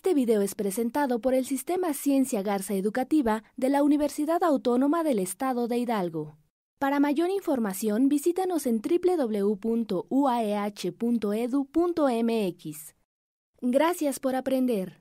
Este video es presentado por el Sistema Ciencia Garza Educativa de la Universidad Autónoma del Estado de Hidalgo. Para mayor información, visítanos en www.uaeh.edu.mx. Gracias por aprender.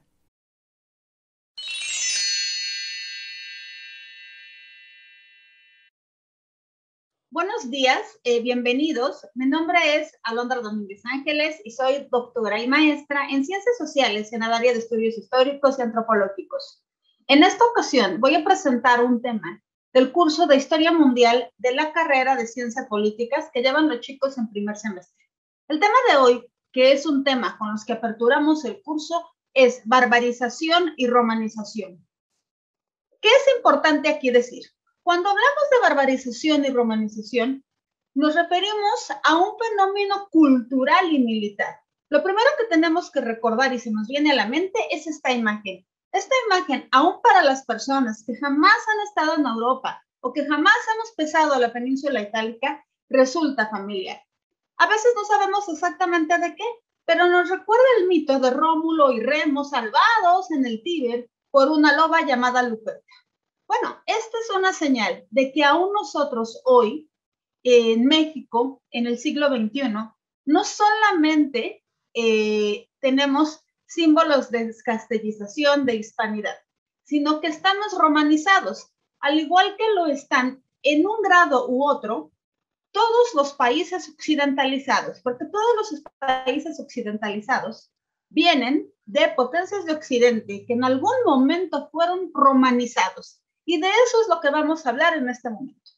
Buenos días, eh, bienvenidos. Mi nombre es Alondra Domínguez Ángeles y soy doctora y maestra en Ciencias Sociales en el área de Estudios Históricos y Antropológicos. En esta ocasión voy a presentar un tema del curso de Historia Mundial de la carrera de Ciencias Políticas que llevan los chicos en primer semestre. El tema de hoy, que es un tema con los que aperturamos el curso, es barbarización y romanización. ¿Qué es importante aquí decir? Cuando hablamos de barbarización y romanización, nos referimos a un fenómeno cultural y militar. Lo primero que tenemos que recordar y se nos viene a la mente es esta imagen. Esta imagen, aún para las personas que jamás han estado en Europa o que jamás hemos pisado la península itálica, resulta familiar. A veces no sabemos exactamente de qué, pero nos recuerda el mito de Rómulo y Remo salvados en el Tíber por una loba llamada Luperta. Bueno, esta es una señal de que aún nosotros hoy, en México, en el siglo XXI, no solamente eh, tenemos símbolos de descastellización, de hispanidad, sino que estamos romanizados, al igual que lo están en un grado u otro todos los países occidentalizados, porque todos los países occidentalizados vienen de potencias de Occidente que en algún momento fueron romanizados. Y de eso es lo que vamos a hablar en este momento.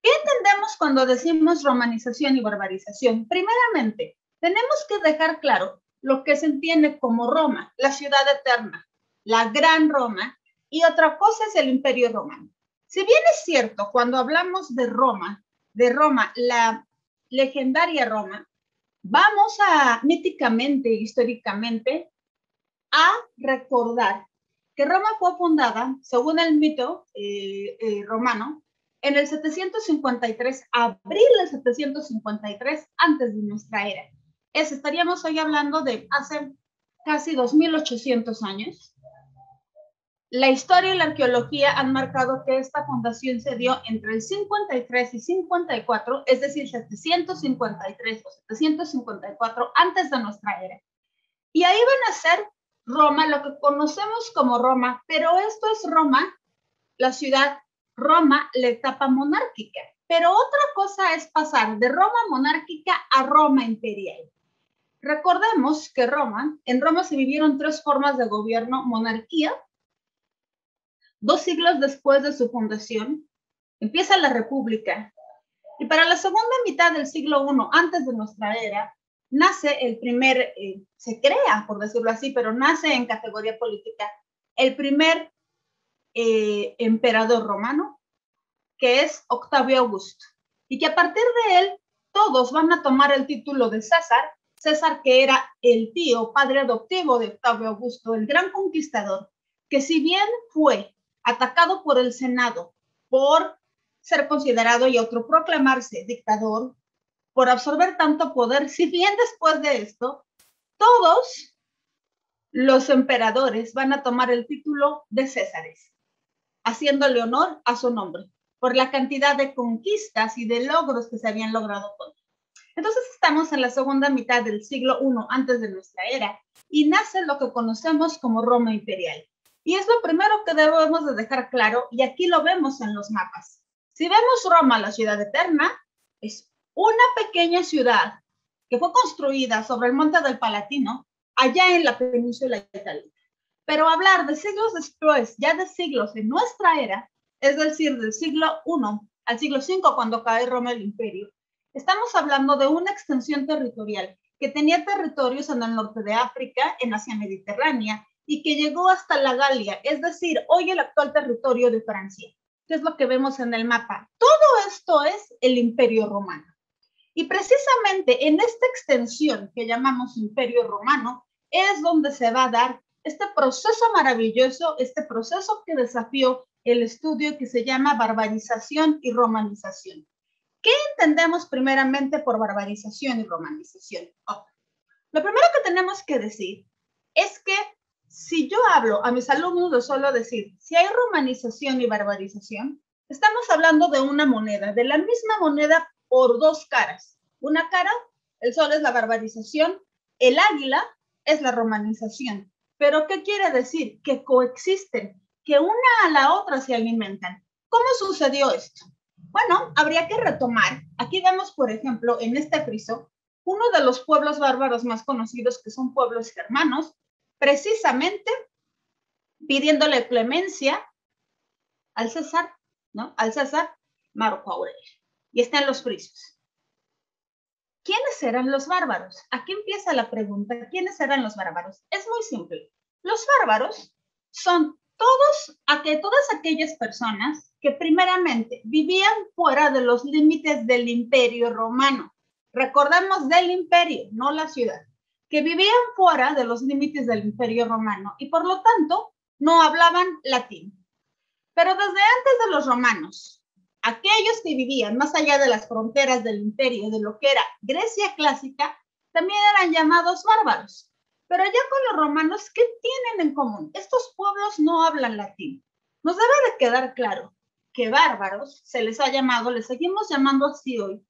¿Qué entendemos cuando decimos romanización y barbarización? Primeramente, tenemos que dejar claro lo que se entiende como Roma, la ciudad eterna, la gran Roma, y otra cosa es el imperio romano. Si bien es cierto, cuando hablamos de Roma, de Roma, la legendaria Roma, vamos a míticamente, históricamente, a recordar Roma fue fundada, según el mito eh, eh, romano, en el 753, abril del 753, antes de nuestra era. Es, estaríamos hoy hablando de hace casi 2800 años. La historia y la arqueología han marcado que esta fundación se dio entre el 53 y 54, es decir, 753 o 754 antes de nuestra era. Y ahí van a ser Roma, lo que conocemos como Roma, pero esto es Roma, la ciudad Roma, la etapa monárquica. Pero otra cosa es pasar de Roma monárquica a Roma imperial. Recordemos que Roma, en Roma se vivieron tres formas de gobierno, monarquía, dos siglos después de su fundación, empieza la república, y para la segunda mitad del siglo I, antes de nuestra era, nace el primer, eh, se crea, por decirlo así, pero nace en categoría política, el primer eh, emperador romano, que es Octavio Augusto, y que a partir de él todos van a tomar el título de César, César que era el tío, padre adoptivo de Octavio Augusto, el gran conquistador, que si bien fue atacado por el Senado por ser considerado y autoproclamarse dictador, por absorber tanto poder, si bien después de esto, todos los emperadores van a tomar el título de Césares, haciéndole honor a su nombre, por la cantidad de conquistas y de logros que se habían logrado con Entonces estamos en la segunda mitad del siglo I antes de nuestra era y nace lo que conocemos como Roma imperial. Y es lo primero que debemos de dejar claro y aquí lo vemos en los mapas. Si vemos Roma, la ciudad eterna, es una pequeña ciudad que fue construida sobre el monte del Palatino, allá en la península itálica. Pero hablar de siglos después, ya de siglos en nuestra era, es decir, del siglo I al siglo V, cuando cae Roma el imperio, estamos hablando de una extensión territorial que tenía territorios en el norte de África, en Asia Mediterránea, y que llegó hasta la Galia, es decir, hoy el actual territorio de Francia, que es lo que vemos en el mapa. Todo esto es el imperio romano. Y precisamente en esta extensión que llamamos Imperio Romano es donde se va a dar este proceso maravilloso, este proceso que desafió el estudio que se llama barbarización y romanización. ¿Qué entendemos primeramente por barbarización y romanización? lo primero que tenemos que decir es que si yo hablo a mis alumnos de solo decir, si hay romanización y barbarización, estamos hablando de una moneda, de la misma moneda por dos caras. Una cara, el sol es la barbarización, el águila es la romanización. Pero ¿qué quiere decir? Que coexisten, que una a la otra se alimentan. ¿Cómo sucedió esto? Bueno, habría que retomar. Aquí vemos, por ejemplo, en este friso, uno de los pueblos bárbaros más conocidos, que son pueblos germanos, precisamente pidiéndole clemencia al César, ¿no? Al César Marco Aurelio. Y están los frisos. ¿Quiénes eran los bárbaros? Aquí empieza la pregunta. ¿Quiénes eran los bárbaros? Es muy simple. Los bárbaros son todos, todas aquellas personas que primeramente vivían fuera de los límites del imperio romano. Recordemos del imperio, no la ciudad, que vivían fuera de los límites del imperio romano y por lo tanto no hablaban latín. Pero desde antes de los romanos, aquellos que vivían más allá de las fronteras del imperio, de lo que era Grecia clásica, también eran llamados bárbaros. Pero ya con los romanos, ¿qué tienen en común? Estos pueblos no hablan latín. Nos debe de quedar claro que bárbaros se les ha llamado, les seguimos llamando así hoy,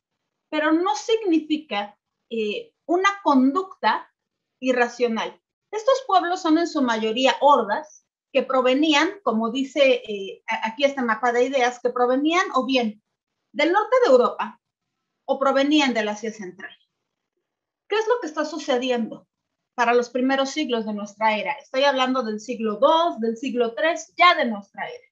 pero no significa eh, una conducta irracional. Estos pueblos son en su mayoría hordas que provenían, como dice eh, aquí este mapa de ideas, que provenían o bien del norte de Europa o provenían del Asia Central. ¿Qué es lo que está sucediendo para los primeros siglos de nuestra era? Estoy hablando del siglo II, del siglo III, ya de nuestra era.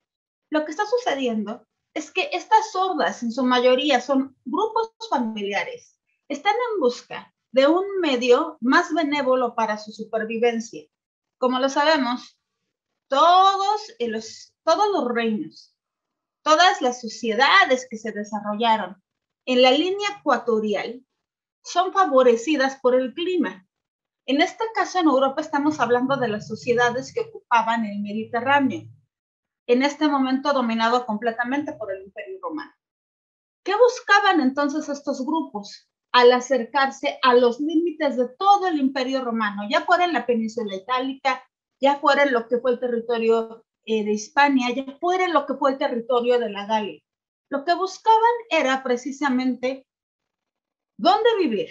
Lo que está sucediendo es que estas hordas, en su mayoría, son grupos familiares. Están en busca de un medio más benévolo para su supervivencia. Como lo sabemos, todos los, reinos, todas las sociedades que se desarrollaron en la línea ecuatorial son favorecidas por el clima. En este caso, en Europa estamos hablando de las sociedades que ocupaban el Mediterráneo, en este momento dominado completamente por el Imperio Romano. ¿Qué buscaban entonces estos grupos al acercarse a los límites de todo el Imperio Romano, ya fuera en la península itálica, ya fuera lo que fue el territorio eh, de Hispania, ya fuera lo que fue el territorio de la Galia. Lo que buscaban era precisamente dónde vivir,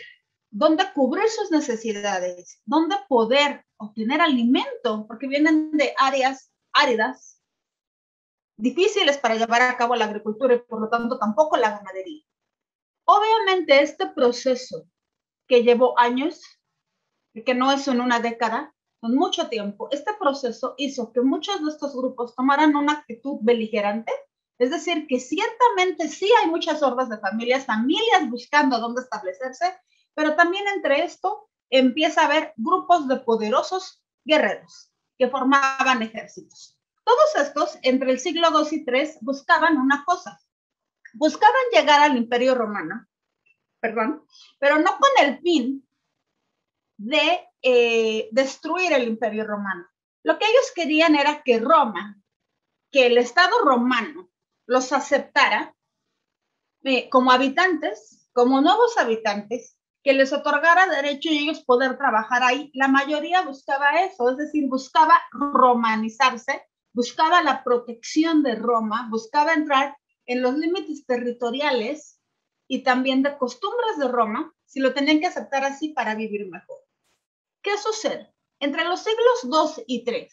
dónde cubrir sus necesidades, dónde poder obtener alimento, porque vienen de áreas áridas, difíciles para llevar a cabo la agricultura y por lo tanto tampoco la ganadería. Obviamente este proceso que llevó años, que no es en una década, mucho tiempo, este proceso hizo que muchos de estos grupos tomaran una actitud beligerante, es decir, que ciertamente sí hay muchas hordas de familias, familias buscando dónde establecerse, pero también entre esto empieza a haber grupos de poderosos guerreros que formaban ejércitos. Todos estos, entre el siglo II y III, buscaban una cosa. Buscaban llegar al imperio romano, perdón, pero no con el fin de eh, destruir el imperio romano. Lo que ellos querían era que Roma, que el Estado romano los aceptara eh, como habitantes, como nuevos habitantes, que les otorgara derecho y ellos poder trabajar ahí. La mayoría buscaba eso, es decir, buscaba romanizarse, buscaba la protección de Roma, buscaba entrar en los límites territoriales y también de costumbres de Roma, si lo tenían que aceptar así para vivir mejor. ¿Qué sucede? Entre los siglos II y III,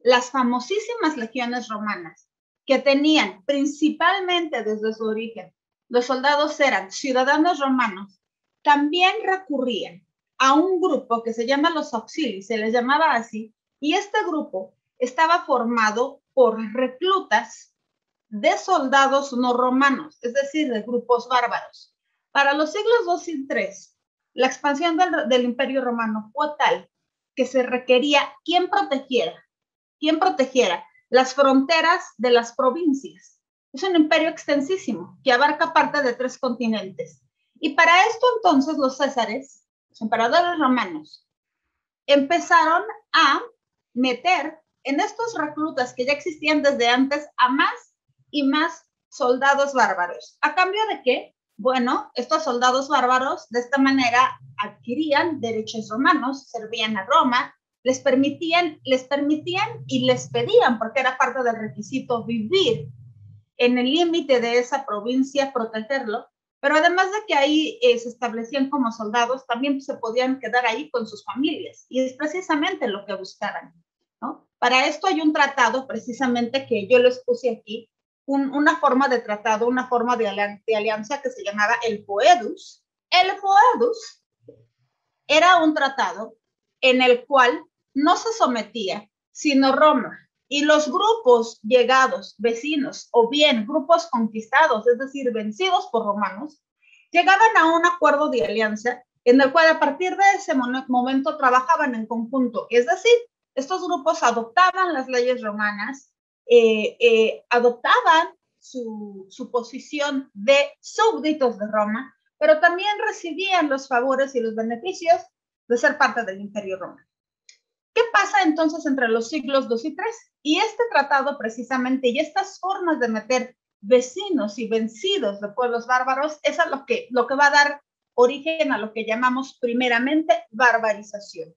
las famosísimas legiones romanas, que tenían principalmente desde su origen, los soldados eran ciudadanos romanos, también recurrían a un grupo que se llama los auxilios, se les llamaba así, y este grupo estaba formado por reclutas de soldados no romanos, es decir, de grupos bárbaros. Para los siglos II y III, la expansión del, imperio romano fue tal que se requería quien protegiera, quien protegiera las fronteras de las provincias. Es un imperio extensísimo que abarca parte de tres continentes. Y para esto entonces los césares, los emperadores romanos, empezaron a meter en estos reclutas que ya existían desde antes a más y más soldados bárbaros. ¿A cambio de qué? Bueno, estos soldados bárbaros de esta manera adquirían derechos romanos, servían a Roma, les permitían, les permitían y les pedían, porque era parte del requisito, vivir en el límite de esa provincia, protegerlo, pero además de que ahí eh, se establecían como soldados, también se podían quedar ahí con sus familias, y es precisamente lo que buscaban. ¿no? Para esto hay un tratado precisamente que yo les puse aquí, una forma de tratado, una forma de, alianza que se llamaba el Poedus. El Poedus era un tratado en el cual no se sometía sino Roma y los grupos llegados, vecinos o bien grupos conquistados, es decir, vencidos por romanos, llegaban a un acuerdo de alianza en el cual a partir de ese momento trabajaban en conjunto. Es decir, estos grupos adoptaban las leyes romanas, eh, eh, adoptaban su, posición de súbditos de Roma, pero también recibían los favores y los beneficios de ser parte del imperio romano. ¿Qué pasa entonces entre los siglos II y III? Y este tratado precisamente y estas formas de meter vecinos y vencidos de pueblos bárbaros es lo que, lo que va a dar origen a lo que llamamos primeramente barbarización.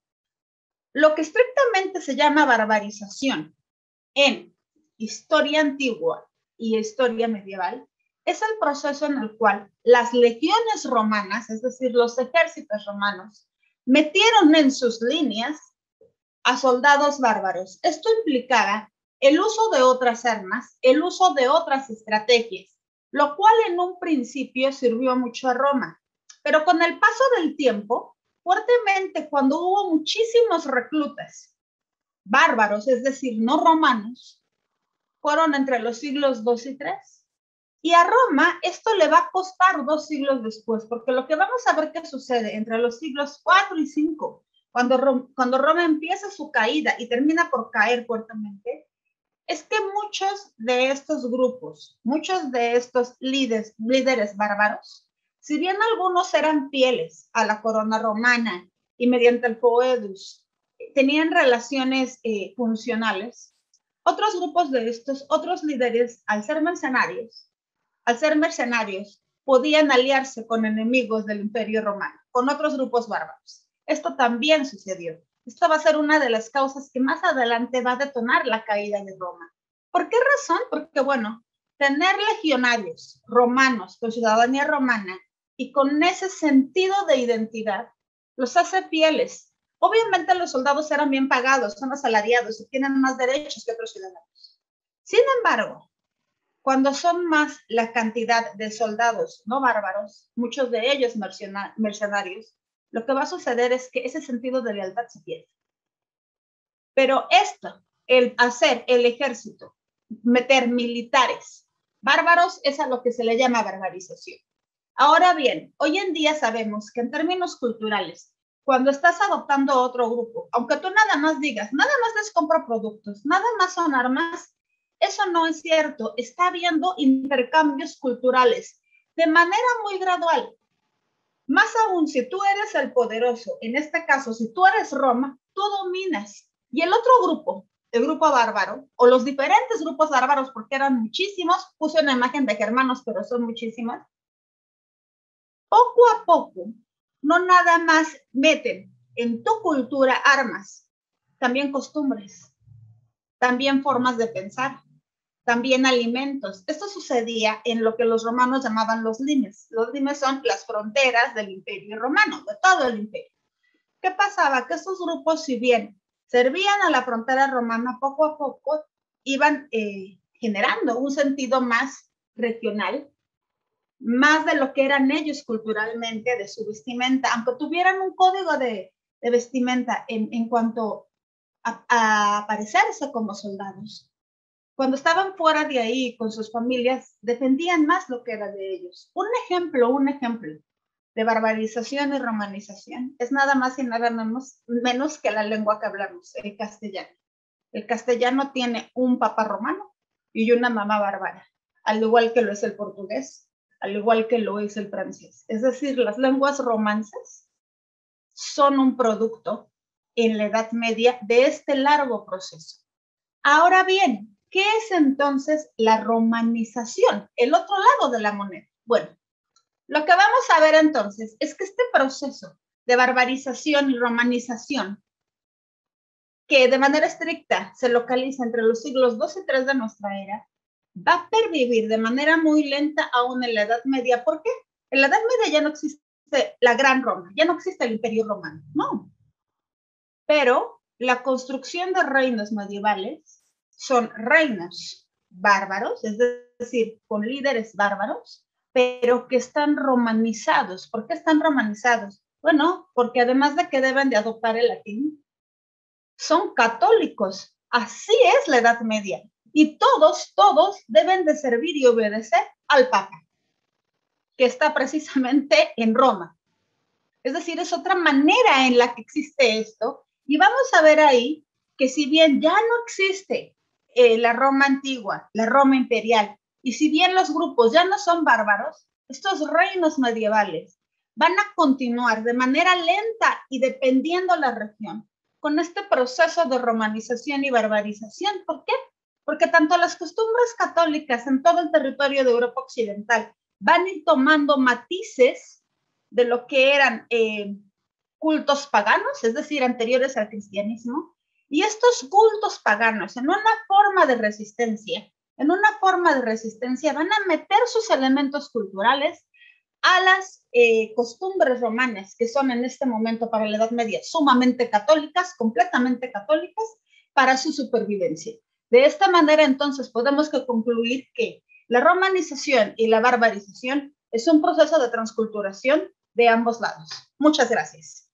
Lo que estrictamente se llama barbarización en historia antigua y historia medieval es el proceso en el cual las legiones romanas, es decir, los ejércitos romanos, metieron en sus líneas a soldados bárbaros. Esto implicaba el uso de otras armas, el uso de otras estrategias, lo cual en un principio sirvió mucho a Roma. Pero con el paso del tiempo, fuertemente cuando hubo muchísimos reclutas bárbaros, es decir, no romanos, fueron entre los siglos II y III. Y a Roma esto le va a costar dos siglos después, porque lo que vamos a ver que sucede entre los siglos IV y V, cuando, Roma, cuando Roma empieza su caída y termina por caer fuertemente, es que muchos de estos grupos, muchos de estos líderes, líderes bárbaros, si bien algunos eran fieles a la corona romana y mediante el poedus tenían relaciones eh, funcionales, otros grupos de estos, otros líderes, al ser mercenarios, al ser mercenarios, podían aliarse con enemigos del imperio romano, con otros grupos bárbaros. Esto también sucedió. Esto va a ser una de las causas que más adelante va a detonar la caída de Roma. ¿Por qué razón? Porque, bueno, tener legionarios romanos con ciudadanía romana y con ese sentido de identidad los hace fieles Obviamente los soldados eran bien pagados, son asalariados y tienen más derechos que otros ciudadanos. Sin embargo, cuando son más la cantidad de soldados no bárbaros, muchos de ellos mercenarios, lo que va a suceder es que ese sentido de lealtad se pierde. Pero esto, el hacer el ejército, meter militares bárbaros, es a lo que se le llama barbarización. Ahora bien, hoy en día sabemos que en términos culturales, cuando estás adoptando otro grupo, aunque tú nada más digas, nada más les compro productos, nada más son armas, eso no es cierto. Está habiendo intercambios culturales de manera muy gradual. Más aún, si tú eres el poderoso, en este caso, si tú eres Roma, tú dominas. Y el otro grupo, el grupo bárbaro, o los diferentes grupos bárbaros, porque eran muchísimos, puse una imagen de germanos, pero son muchísimas, poco a poco no nada más meten en tu cultura armas, también costumbres, también formas de pensar, también alimentos. Esto sucedía en lo que los romanos llamaban los limes. Los limes son las fronteras del imperio romano, de todo el imperio. ¿Qué pasaba? Que estos grupos, si bien servían a la frontera romana, poco a poco iban eh, generando un sentido más regional más de lo que eran ellos culturalmente, de su vestimenta, aunque tuvieran un código de, vestimenta en, cuanto a, a, aparecerse como soldados. Cuando estaban fuera de ahí con sus familias, defendían más lo que era de ellos. Un ejemplo, un ejemplo de barbarización y romanización es nada más y nada menos, menos que la lengua que hablamos, el castellano. El castellano tiene un papá romano y una mamá bárbara, al igual que lo es el portugués, al igual que lo es el francés. Es decir, las lenguas romances son un producto en la Edad Media de este largo proceso. Ahora bien, ¿qué es entonces la romanización? El otro lado de la moneda. Bueno, lo que vamos a ver entonces es que este proceso de barbarización y romanización que de manera estricta se localiza entre los siglos 2 y 3 de nuestra era, va a pervivir de manera muy lenta aún en la Edad Media. ¿Por qué? En la Edad Media ya no existe la Gran Roma, ya no existe el Imperio Romano, no. Pero la construcción de reinos medievales son reinos bárbaros, es decir, con líderes bárbaros, pero que están romanizados. ¿Por qué están romanizados? Bueno, porque además de que deben de adoptar el latín, son católicos. Así es la Edad Media. Y todos, todos deben de servir y obedecer al Papa, que está precisamente en Roma. Es decir, es otra manera en la que existe esto. Y vamos a ver ahí que si bien ya no existe eh, la Roma antigua, la Roma imperial, y si bien los grupos ya no son bárbaros, estos reinos medievales van a continuar de manera lenta y dependiendo la región con este proceso de romanización y barbarización. ¿Por qué? Porque tanto las costumbres católicas en todo el territorio de Europa Occidental van a ir tomando matices de lo que eran eh, cultos paganos, es decir, anteriores al cristianismo, y estos cultos paganos, en una forma de resistencia, en una forma de resistencia, van a meter sus elementos culturales a las eh, costumbres romanas, que son en este momento para la Edad Media sumamente católicas, completamente católicas, para su supervivencia. De esta manera, entonces, podemos concluir que la romanización y la barbarización es un proceso de transculturación de ambos lados. Muchas gracias.